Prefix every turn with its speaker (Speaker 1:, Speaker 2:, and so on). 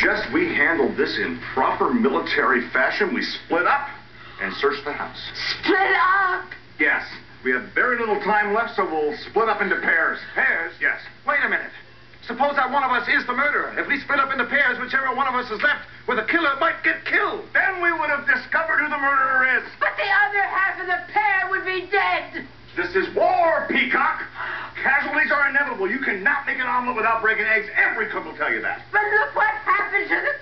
Speaker 1: suggest we handle this in proper military fashion. We split up and search the house.
Speaker 2: Split up!
Speaker 1: Yes. We have very little time left, so we'll split up into pairs.
Speaker 3: Pairs?
Speaker 1: Yes.
Speaker 3: Wait a minute. Suppose that one of us is the murderer. If we split up into pairs, whichever one of us is left with the killer might get killed.
Speaker 1: Then we would have discovered who the murderer is.
Speaker 2: But the other half of the pair would be dead.
Speaker 1: This is war, Peacock. Casualties are inevitable. You cannot make an omelet without breaking eggs. Every cook will tell you that.
Speaker 2: But look what the cook.